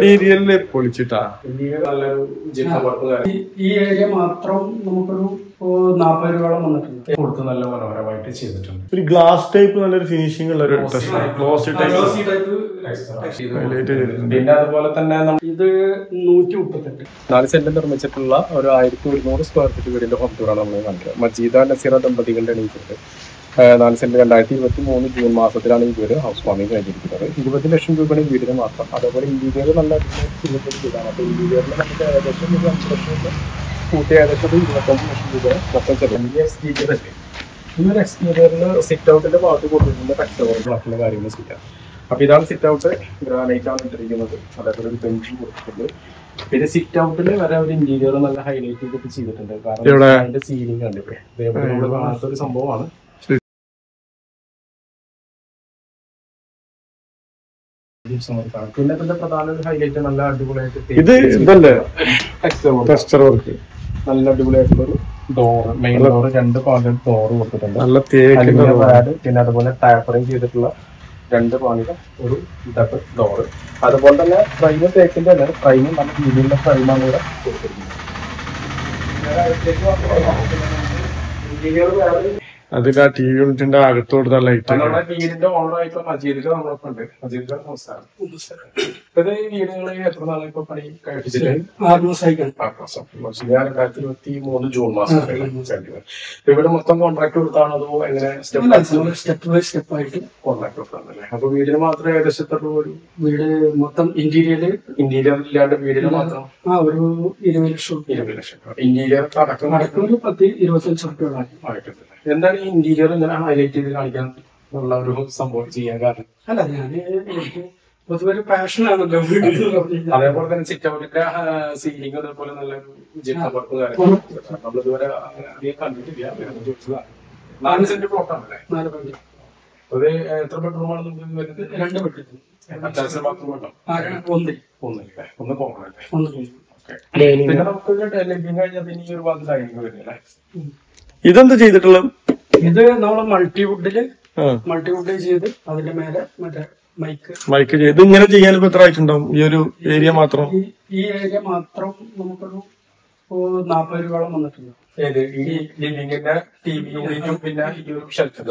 ഇന്റീരിയലിൽ പൊളിച്ചിട്ടാ. ഈ- ഏരിയ മാത്രം നമുക്കൊരു നാപ്പത് രൂപയോളം വന്നിട്ടുണ്ട്. കൊടുത്ത് നല്ല മനോഹരമായിട്ട് ചെയ്തിട്ടുണ്ട്. ഒരു ഗ്ലാസ് ടൈപ്പ് നല്ലൊരു ഫിനിഷിംഗ് ഉള്ള ഒരു ഗ്ലോസി ടൈപ്പ് പിന്നെ അതുപോലെ തന്നെ ഇത് നൂറ്റി മുപ്പത്തെട്ട്. നാല് സെന്റിൽ നിർമ്മിച്ചിട്ടുള്ള ഒരു ആയിരത്തി ഒരുന്നൂറ് സ്ക്വയർ ഫീറ്റ് വീടിന്റെ ഹോം ടൂറാണ് നമ്മൾ കണ്ടത്. മജീദ നസീറ ദമ്പതികളുടെ എണീറ്റിട്ട് നാല് സെന്റ് രണ്ടായിരത്തി ഇരുപത്തി മൂന്ന് ജൂൺ മാസത്തിലാണ് ഈ വീട് ഹൗസ് വാമിംഗ് കഴിഞ്ഞിരിക്കുന്നത്. ഇരുപത് ലക്ഷം രൂപയാണ് ഈ വീടിന് മാത്രം. അതേപോലെ ഇന്റീരിയർ നല്ല ചെയ്തിട്ടുള്ള വീടാണ്. അപ്പോൾ ഇന്റീരിയറിൽ നമുക്ക് ഏകദേശം ഒരു അഞ്ച് ലക്ഷം രൂപ കൂട്ടി ഏകദേശം ഒരു ഇരുപത്തഞ്ച് ലക്ഷം രൂപ മൊത്തം ചെലവ്. എക്സ്റ്റീരിയർ അല്ലേ ഈ ഒരു എക്സ്റ്റീരിയറിൽ സിറ്റ് ഔട്ടിന്റെ ഭാഗത്ത് കൊടുത്തിട്ടുള്ള ബ്ലാക്കിന്റെ കാര്യങ്ങൾ ചെയ്യാം അപ്പോൾ ഇതാണ് സിറ്റ് ഔട്ട് ഗ്രാനൈറ്റ് ആണ് ഇട്ടിരിക്കുന്നത്. അതേപോലെ ഒരു ബെഞ്ചും കൊടുത്തിട്ടുണ്ട്. പിന്നെ സിറ്റ് ഔട്ടിൽ വരെ ഒരു ഇന്റീരിയർ നല്ല ഹൈലൈറ്റ് ചെയ്തിട്ട് ചെയ്തിട്ടുണ്ട്. കാരണം? അതിന്റെ സീലിംഗ് കണ്ടില്ലേ കാണാത്ത ഒരു സംഭവമാണ്. പിന്നെ ഇതിന്റെ പ്രധാന ഒരു ഹൈലൈറ്റ് നല്ല അടിപൊളിയായിട്ട് ഇത് ഇതല്ലേ? ടെക്സ്ചർ വർക്ക് നല്ല അടിപൊളിയായിട്ടുള്ള ഒരു ഡോർ മെയിൻ ഡോർ രണ്ട് പാലിൽ ഡോർ കൊടുത്തിട്ടുണ്ട്. നല്ല പാഡ് പിന്നെ അതുപോലെ ടാപ്പറിങ് ചെയ്തിട്ടുള്ള രണ്ട് പാളികൾ ഒരു ഡബിൾ ഡോറ് അതുപോലെ തന്നെ ഫ്രൈം തേക്കിന്റെ അല്ല? ഫ്രൈം നല്ല രീതിയിലുള്ള ഫ്രൈമാണ് ഇവിടെ കൊടുത്തിരിക്കുന്നത്. അതിന്റെ ആ ടി വി യൂണിറ്റിന്റെ അകത്ത് കൊടുത്ത ലൈറ്റ് വീടിന്റെ ഉണ്ട്. നമസ്കാരം. ഇത് എത്ര നാളെ ഇപ്പൊ പണി കഴിപ്പിച്ചിട്ട് ആറ് മാസമായിക്കാണ് ആ മാസം ഞാൻ രണ്ടായിരത്തി ഇരുപത്തി മൂന്ന് ജൂൺ മാസം ഇവിടെ മൊത്തം കോൺട്രാക്ട് കൊടുത്താണോ അതോ എങ്ങനെ സ്റ്റെപ്പ് സ്റ്റെപ്പ് ബൈ സ്റ്റെപ്പ് ആയിട്ട് കോൺട്രാക്ട് കൊടുത്താണല്ലേ? അപ്പൊ വീടിന് മാത്രം ഏകദേശം എത്ര രൂപ ഒരു? വീട് മൊത്തം ഇന്റീരിയൽ ഇന്റീരിയർ ഇല്ലാണ്ട് വീടിന് മാത്രം? ആ ഒരു ഇരുപത് ലക്ഷം. റുപ്യ ഇരുപത് ലക്ഷം. ഇന്റീരിയർ അടക്കം അടക്കം ഒരു പത്ത് ഇരുപത്തഞ്ച് റുപ്യോളായി എന്താണ് ഇന്റീരിയർ ഇങ്ങനെ ഹൈലൈറ്റ് ചെയ്ത് കാണിക്കാൻ ഉള്ള ഒരു സംഭവം ചെയ്യാൻ കാരണം. അല്ല ഞാൻ പൊതുവെ ഒരു പാഷനാണല്ലോ. അതേപോലെ തന്നെ സിറ്റ് ഔട്ടിന്റെ സീലിംഗ് അതേപോലെ നല്ലൊരു വർക്ക് നമ്മളിതുവരെ അധികം കണ്ടിട്ടില്ല. ചോദിച്ചതാണ് നാല് സെന്റ് പ്ലോട്ടാണല്ലേ നാല് പള്ളി അത് എത്ര ബെഡ്റൂമാണ് നമുക്ക് വരുന്നത്? രണ്ട് ബെഡ്റൂം അത്യാവശ്യം ബാത്റൂം ഉണ്ടോ? ഒന്ന്. ഒന്നില്ലേ ഒന്ന് കോമൺ അല്ലേ? പിന്നെ നമുക്ക് കഴിഞ്ഞാൽ പിന്നെ ഈ ഒരു ഭാഗത്ത് ഡൈനിങ് വരുന്നില്ലേ ഇതെന്താ ചെയ്തിട്ടുള്ളത്? ഇത് നമ്മൾ മൾട്ടിവുഡിൽ മൾട്ടിവുഡ് ചെയ്ത് അതിന്റെ മേലെ മറ്റേ മൈക്ക് മൈക്ക് ചെയ്ത്. ഇങ്ങനെ ചെയ്യാൻ ഇപ്പൊ എത്ര ആയിട്ടുണ്ടാവും? ഈ ഒരു ഏരിയ മാത്രം? ഈ ഏരിയ മാത്രം നമുക്കൊരു നാപ്പത് രൂപയോളം വന്നിട്ടുണ്ട്. ഏത്? ഈ ലിവിംഗിന്റെ ടി വി യൂണിറ്റും പിന്നെ ഈ ഒരു ഷെൽഫ്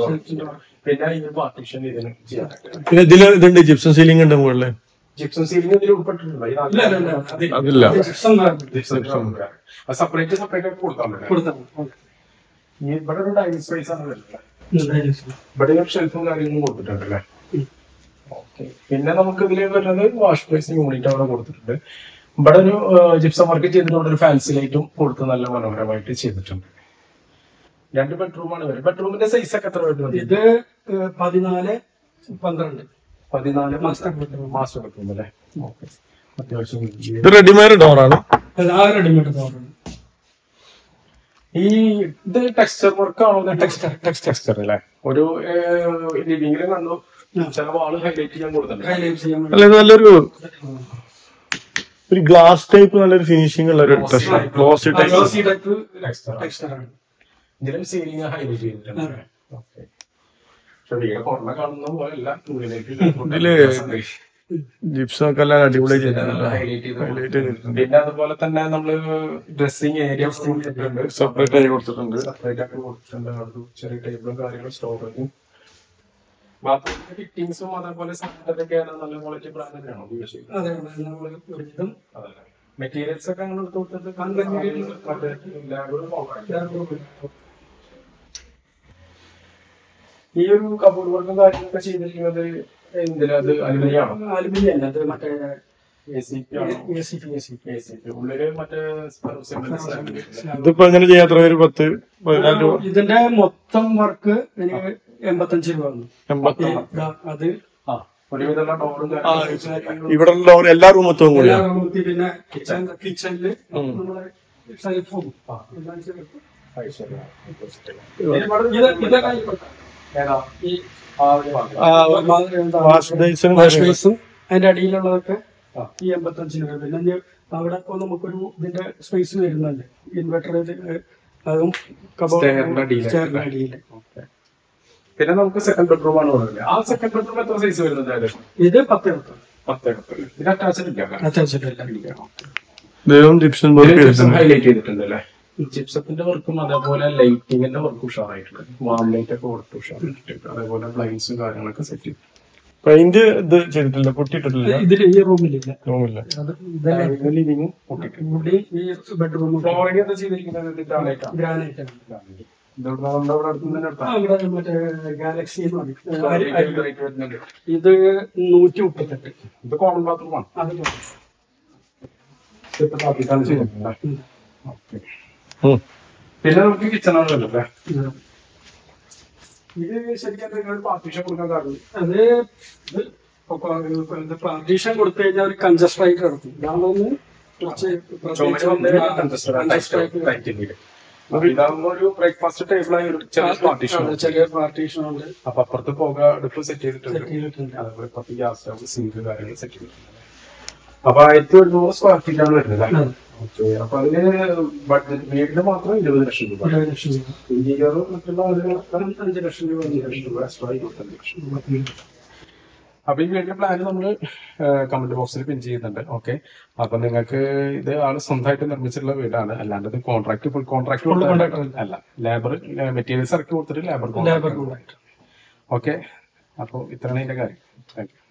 പിന്നെ ഈ പാർട്ടീഷൻ ഇതിന് ചെയ്യാൻ പിന്നെ ഇതിൽ ഇതുണ്ട്. ജിപ്സം സീലിംഗ് ഉണ്ട് മുകളിലെ. ജിപ്സം സീലിംഗ് ഇതിൽ ഉൾപ്പെട്ടിട്ടുണ്ടോ? ഇല്ല, ഇല്ല, ഇല്ല. അതില്ല. സെപ്പറേറ്റ് സെപ്പറേറ്റ് ആയിട്ട് കൊടുക്കാൻ ഇവിടെ ഒരു ഡൈനിങ് സ്പേസ് ആണ് വരുന്നത്. ഇവിടെ ഒരു ഷെൽഫും കാര്യങ്ങളും കൊടുത്തിട്ടുണ്ടല്ലേ? ഓക്കെ പിന്നെ നമുക്ക് ഇതിൽ വരുന്നത് വാഷ് ബേസിൻ യൂണിറ്റ് അവിടെ കൊടുത്തിട്ടുണ്ട്. ഇവിടെ ഒരു ജിപ്സം വർക്ക് ചെയ്തിട്ടുണ്ട് ഒരു ഫാൻസി ലൈറ്റും കൊടുത്ത് നല്ല മനോഹരമായിട്ട് ചെയ്തിട്ടുണ്ട്. രണ്ട് ബെഡ്റൂമാണ് വരുന്നത്. ബെഡ്റൂമിന്റെ സൈസ് ഒക്കെ എത്ര വരുന്നത് ഇത് പതിനാല് പന്ത്രണ്ട്. പതിനാല് മാസ്റ്റർ ബെഡ്റൂം മാസ്റ്റർ ബെഡ്റൂം അല്ലേ? ഓക്കെ അത്യാവശ്യം ഇത് റെഡിമെയ്ഡ് ഡോറാണ് ആ റെഡിമെയ്ഡ് തോന്നുന്നു ഈ ഇത് ടെക്സ്ചർ വർക്ക് ആണോ ടെക്സ്ചർ ടെക്സ്ചർ അല്ലേ? ഒരു ലിവിംഗിലും കണ്ടു. ചില വാൾ ഹൈലൈറ്റ് ചെയ്യാൻ കൊടുത്തിട്ടുണ്ട്. ഹൈലൈറ്റ് അല്ല ഇത് നല്ലൊരു ഒരു ഗ്ലാസ് ടൈപ്പ് നല്ലൊരു ഫിനിഷിംഗ് ഉള്ള ഒരു ഗ്ലോസി ടൈപ്പ് ഇതിലും സീലിംഗ് ഹൈലൈറ്റ് ചെയ്തിട്ടുണ്ട്. ഓക്കെ പക്ഷെ വീട് പുറമെ കാണുന്ന പോലെയല്ല. ഉള്ളിലേക്ക് ഇതിൽ ജിപ്സം ഒക്കെ എല്ലാം അടിപൊളി ചെയ്തിട്ടുണ്ട് ഹൈലൈറ്റ് ഹൈലൈറ്റ് ചെയ്തിട്ടുണ്ട്. പിന്നെ അതുപോലെ തന്നെ നമ്മൾ ഡ്രസ്സിംഗ് ഏരിയ സെപ്പറേറ്റ് ആയി കൊടുത്തിട്ടുണ്ട്. സെപ്പറേറ്റ് കൊടുത്തിട്ടുണ്ട്. ചെറിയ ടേബിളും കാര്യങ്ങളും സ്റ്റോറേജും ബാത്റൂമിന്റെ ഫിറ്റിംഗ്സും അതേപോലെ നല്ല ക്വാളിറ്റി ബ്രാൻഡ് തന്നെയാണോ? മെറ്റീരിയൽസ് ഒക്കെ അങ്ങനെ എടുത്ത് കൊടുത്തിട്ട് ഈ ഒരു കബോർഡ് വർക്കും കാര്യങ്ങളൊക്കെ ചെയ്തിരിക്കുന്നത് അലുമിനിയം അല്ല അത് മറ്റേ ഇതിപ്പോ എങ്ങനെ ചെയ്യാൻ എത്ര പേര്? പത്ത് പതിനാല് രൂപ? ഇതിന്റെ മൊത്തം വർക്ക് എനിക്ക് എൺപത്തഞ്ച് രൂപ വന്നു എൺപത്തി അത്. ഇവിടെ ഉള്ള എല്ലാ റൂമത്തും കൂടി പിന്നെ കിച്ചൺ കിച്ചണിൽ നമ്മളെ സെൽഫും ഇതൊക്കെ അതിന്റെ അടിയിലുള്ളതൊക്കെ ഈ എൺപത്തഞ്ച് രൂപ പിന്നെ അവിടെ ഇപ്പൊ നമുക്കൊരു ഇതിന്റെ സ്പേസ് വരുന്നുണ്ട്. ഇൻവെർട്ടർ അതും. പിന്നെ നമുക്ക് സെക്കൻഡ് ബെഡ്റൂം ആണ് ഉള്ളത് ആ സെക്കൻഡ് ബെഡ്റൂം എത്ര സൈസ് വരുന്നത് ഏകദേശം? ഇത് പത്ത് പത്ത് പത്ത് എടുത്ത് ഇത് അറ്റാച്ച്ഡ് ഇല്ല ദൈവം ജിപ്സൺ ഹൈലൈറ്റ് ചെയ്തിട്ടുണ്ട് അല്ലേ ജിപ്സത്തിന്റെ വർക്കും അതേപോലെ ലൈറ്റിങ്ങിന്റെ വർക്കും ഉഷാറായിട്ടുണ്ട്. വാം ലൈറ്റ് ഒക്കെ കൊടുത്ത് ഉഷാറായിട്ടുണ്ട്. അതേപോലെ ബ്ലൈൻസും കാര്യങ്ങളൊക്കെ സെറ്റ് ചെയ്തു. പെയിന്റ് ഇത് ചെയ്തിട്ടില്ല? പൊട്ടിയിട്ടില്ല ഇതിൽ ഈ റൂമിലില്ല റൂമില്ല ലിവിംഗ് ബെഡ്റൂം ഫ്ലോറിംഗ് എന്താ ചെയ്തിരിക്കുന്നത് ഇതിട്ടാണേക്കാണ് ഗ്രാനൈറ്റ് ആണ്. ഗാലക്സി. ഇത് നൂറ്റി മുപ്പത്തെട്ട് ഇത് കോമൺ ബാത്റൂമാണ് അത്. ഇപ്പൊ ഉം. ഓക്കെ. പിന്നെ നമുക്ക് കിച്ചൺ ആണ് അല്ലേ? ഉം. ഇത് ശരിക്കും നിങ്ങൾ പാർട്ടീഷൻ കൊടുക്കാൻ കാരണം? അത് ഇത് പാർട്ടീഷൻ കൊടുത്തു കഴിഞ്ഞാൽ ഒരു കൺജസ്റ്റ് ആയിട്ട് കിടക്കും. ഇതാകുമ്പോ ഒരു ബ്രേക്ക്ഫാസ്റ്റ് ടേബിളായി ഒരു ചെറിയ പാർട്ടീഷൻ ചെറിയ പാർട്ടീഷൻ ഉണ്ട്. അപ്പൊ അപ്പുറത്ത് പോക അടുപ്പ് സെറ്റ് ചെയ്തിട്ടുണ്ട്. സെറ്റ് ചെയ്തിട്ടുണ്ട്. അതേപോലെ ഇപ്പുറത്ത് ഗ്യാസ് സിങ്ക് കാര്യങ്ങൾ സെറ്റ് ചെയ്തിട്ടുണ്ട്. അപ്പൊ ആയിരത്തി ഒരുന്നൂറ് സ്ക്വയർ ഫീറ്റ് ആണ് വരുന്നത് അപ്പൊ അതിന് ബഡ്ജറ്റ് വീടിന് മാത്രം ഇരുപത് ലക്ഷം രൂപ. ലക്ഷം രൂപ. മറ്റുള്ള അഞ്ച് ലക്ഷം രൂപ അഞ്ച് ലക്ഷം രൂപ extra ഇരുപത്തഞ്ച് ലക്ഷം രൂപ. അപ്പൊ ഈ വീടിന്റെ പ്ലാൻ നമ്മൾ കമന്റ് ബോക്സിൽ പിൻ ചെയ്യുന്നുണ്ട്. ഓക്കെ അപ്പൊ നിങ്ങൾക്ക് ഇത് ആൾ സ്വന്തമായിട്ട് നിർമ്മിച്ചിട്ടുള്ള വീടാണ്. അല്ലാണ്ട് ഇത് കോൺട്രാക്ട് ഫുൾ കോൺട്രാക്ട് അല്ല. ലേബർ മെറ്റീരിയൽസ് ഇറക്കി കൊടുത്തിട്ട് ലേബർ ലേബർ കോൺട്രാക്ട് ഓക്കെ അപ്പോൾ ഇത്രയാണ് ഇതിന്റെ കാര്യം. Thank you